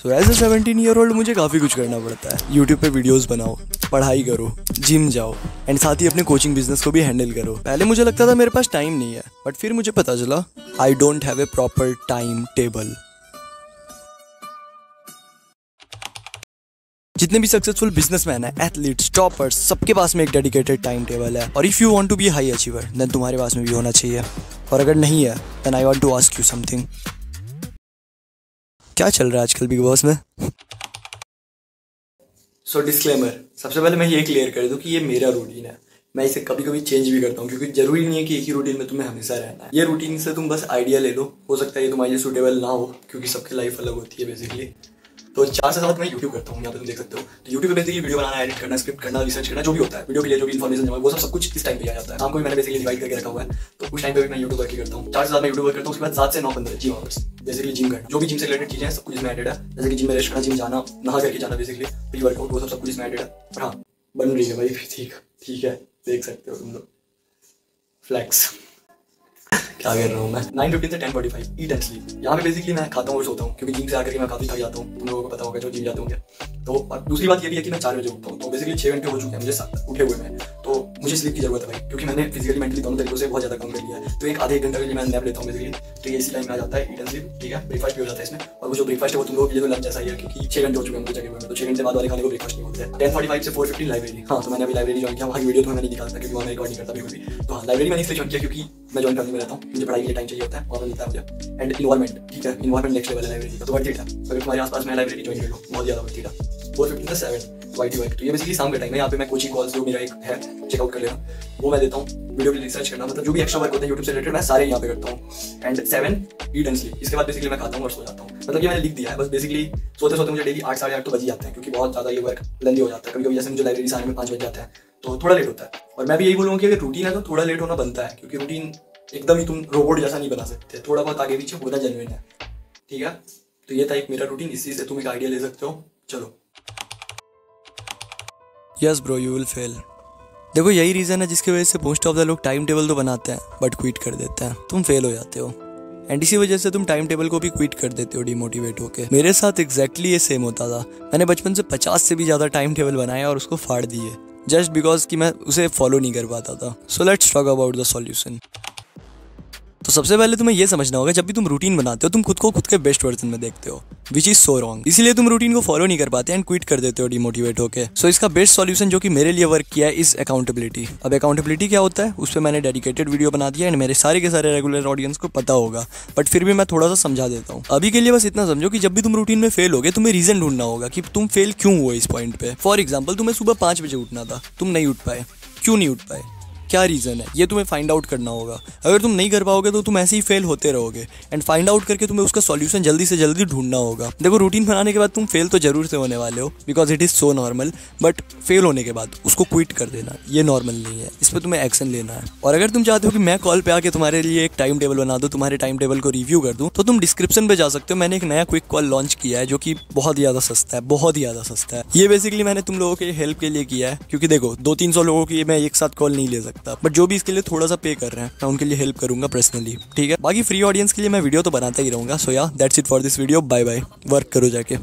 तो as a seventeen year old मुझे काफ़ी कुछ करना पड़ता है। यूट्यूब पे वीडियोस बनाओ, पढ़ाई करो जिम जाओ एंड साथ ही अपने कोचिंग बिज़नेस को भी हैंडल करो। पहले मुझे लगता था मेरे पास टाइम नहीं है बट फिर मुझे पता चला I don't have a proper time table जितने भी सक्सेसफुल बिजनेसमैन है एथलीट्स टॉपर्स सबके पास में एक डेडिकेटेड टाइम टेबल है। और if you want to be high achiever then तुम्हारे पास में भी होना चाहिए। और अगर नहीं है then I want to ask you something क्या चल रहा है आजकल बिग बॉस में? सो डिस्क्लेमर सबसे पहले मैं ये क्लियर कर दूँ कि ये मेरा रूटीन है। मैं इसे कभी कभी चेंज भी करता हूँ, क्योंकि ज़रूरी नहीं है कि एक ही रूटीन में तुम्हें हमेशा रहना है। ये रूटीन से तुम बस आइडिया ले लो। हो सकता है ये तुम्हारे लिए सूटेबल ना हो, क्योंकि सबकी लाइफ अलग होती है बेसिकली तो चार से सात मैं यूट्यूब करता हूँ, यहाँ पे तुम देख सकते हो। तो यूट्यूब पे बेसिकली वीडियो बनाना एडिट करना स्क्रिप्ट करना रिसर्च करना, जो भी होता है वीडियो के लिए जो भी इन्फॉर्मेशन जमा, वो सब सब कुछ इस टाइम पे आ जाता है। काम को मैंने बेसिकली डिवाइड करके रखा हुआ है। तो उस टाइम पे भी मैं यूट्यूब वर्क करता हूँ। चार से मैं यूट्यूब वर्क करता हूँ, उसके बाद सात से नौ पंद्रह जिम आवर्स बेसिकली जिम करना। जो भी जिम से रिलेटेड चीज़ें सब कुछ इसमें एडेड है। जैसे कि जिम में रेस्ट करना जिम जाना, नहा करके जाना बेसिकली प्री वर्कआउट वो सब सब कुछ इसमें एडेड है। हाँ बन रही है भाई, ठीक ठीक है, देख सकते हो तुम लोग। फ्लैक्स क्या कर रहा हूँ मैं? नाइन फिफ्टीन से ten forty five eat and sleep यहाँ पे बेसिकली मैं खाता हूँ और सोता हूँ, क्योंकि जिम से आकर मैं काफ़ी थक जाता हूँ। तुम लोगों को पता होगा जो जिम जाते होंगे। तो और दूसरी बात ये भी है कि मैं चार बजे उठता हूँ तो बेसिकली छह घंटे हो चुके हैं मुझे उठे हुए मैं। तो मुझे स्लीप की ज़रूरत है भाई, क्योंकि मैंने फिजिकली मेंटली दोनों तरीकों से बहुत ज़्यादा कम कर लिया है। तो एक आधे एक घंटे के लिए मैं नैप लेता हूँ बेसिकली तो ये इसी टाइम में आ जाता है ईट एंड स्लीप ठीक है? ब्रेकफास्ट भी हो जाता है इसमें। और वो जो ब्रेकफास्ट है, वो तुम लोगों के लिए तो लंच जैसा ही है, क्योंकि छह घंटे हो चुके हैं मुझे जगह हुए तो छह घंटे बाद वाले खाने को ब्रेकफास्ट नहीं होते टेन फोर्टी फाइव से फोर फिफ्टी लाइब्रेरी हाँ तो मैंने अभी लाइब्रेरी ज्वाइन किया, वहाँ वीडियो तो मैंने निकाल सकता क्योंकि वहाँ रिकॉर्ड नहीं करता भी। तो हाँ लाइब्रेरी मैंने इसलिए ज्वाइन किया क्योंकि मैं ज्वाइन करने में रहता हूँ। मुझे पढ़ाई के लिए टाइम चाहिए होता है और मिलता है मुझे। एंड इन्वायरमेंट ठीक है? इन्वायरमेंट नेक्स्ट लेवल है लाइब्रेरी का तो वर्थ है अगर तुम्हारे आसपास मैं लाइब्रेरी ज्वाइन कर लो, बहुत ज़्यादा वर्थ है फोर फिफ्टीन से सेवन वाइटी वाइट ये बेसिकली शाम का टाइम है, यहाँ पे मैं कोचिंग कॉल्स जो मेरा एक है चेकआउट कर लेना वो मैं देता हूँ वीडियो की रिसर्च करना। मतलब जो भी एक्स्ट्रा वर्क होता है यूट्यूब से रिलेटेड मैं सारे यहाँ पे करता हूँ। एंड सेवन स्लीप इसके बाद बेसिकली मैं खाता हूँ और सो जाता हूँ। मतलब ये मैंने लिख दिया है, बस बेसिकली सोते सोते मुझे डेली आठ, साढ़े आठ तो बज जाते हैं, क्योंकि बहुत ज़्यादा ये वर्क लेंदी हो जाता है। कभी कभी जैसे मुझे लाइब्रेरी से आने में पाँच बज जाता है तो थोड़ा लेट होता है। और मैं भी यही बोलूँगा कि अगर रूटीन है तो थोड़ा लेट होना बनता है, क्योंकि रूटीन एकदम ही तुम रोबोट जैसा नहीं बना सकते। थोड़ा बहुत आगे पीछे होना जेनुइन है। ठीक है? तो ये था एक मेरा रूटीन इसी से तुम एक आइडिया ले सकते हो। चलो। Yes bro you will fail देखो, यही रीज़न है जिसकी वजह से मोस्ट ऑफ़ द लोग टाइम टेबल तो बनाते हैं बट क्विट कर देते हैं। तुम फेल हो जाते हो। एंड इसी वजह से तुम टाइम टेबल को भी क्विट कर देते हो डिमोटिवेट होके। मेरे साथ एग्जैक्टली exactly ये सेम होता था। मैंने बचपन से पचास से भी ज़्यादा टाइम टेबल बनाया और उसको फाड़ दिए। जस्ट बिकॉज़ कि मैं उसे फॉलो नहीं कर पाता था. So let's talk about the solution तो सबसे पहले तुम्हें यह समझना होगा, जब भी तुम रूटीन बनाते हो, तुम खुद को खुद के बेस्ट वर्जन में देखते हो विच इज़ सो रॉन्ग इसीलिए तुम रूटीन को फॉलो नहीं कर पाते एंड क्विट कर देते हो डिमोटिवेट होकर सो इसका बेस्ट सॉल्यूशन जो कि मेरे लिए वर्क किया है इज़ अकाउंटेबिलिटी अब अकाउंटेबिलिटी क्या होता है? उस पर मैंने डेडिकेटेड वीडियो बना दिया एंड मेरे सारे के सारे रेगुलर ऑडियंस को पता होगा। बट फिर भी मैं थोड़ा सा समझा देता हूँ। अभी के लिए बस इतना समझो कि जब भी तुम रूटीन में फेल हो गए तुम्हें रीजन ढूंढना होगा कि तुम फेल क्यों हुए इस पॉइंट पे। फॉर एग्ज़ाम्पल तुम्हें सुबह पाँच बजे उठना था। तुम नहीं उठ पाए। क्यों नहीं उठ पाए? क्या रीज़न है? ये तुम्हें फाइंड आउट करना होगा। अगर तुम नहीं कर पाओगे तो तुम ऐसे ही फेल होते रहोगे। एंड फाइंड आउट करके तुम्हें उसका सॉल्यूशन जल्दी से जल्दी ढूंढना होगा। देखो रूटीन बनाने के बाद तुम फेल तो ज़रूर से होने वाले हो because it is so normal but fail होने के बाद उसको क्विट कर देना। ये नॉर्मल नहीं है। इस पर तुम्हें एक्शन लेना है। और अगर तुम चाहते हो कि मैं कॉल पे आके तुम्हारे लिए एक टाइम टेबल बना दो, तुम्हारे टाइम टेबल को रिव्यू कर दूँ तो तुम डिस्क्रिप्शन पर जा सकते हो। मैंने एक नया क्विक कॉल लॉन्च किया है, जो कि बहुत ज़्यादा सस्ता है, बहुत ज़्यादा सस्ता है। ये बेसिकली मैंने तुम लोगों के हेल्प के लिए किया है, क्योंकि देखो, दो तीन सौ लोगों की मैं एक साथ कॉल नहीं ले सकता बट जो भी इसके लिए थोड़ा सा पे कर रहे हैं, मैं उनके लिए हेल्प करूँगा पर्सनली ठीक है? बाकी फ्री ऑडियंस के लिए मैं वीडियो तो बनाता ही रहूँगा। So yeah that's it for this video bye bye work करो जाके।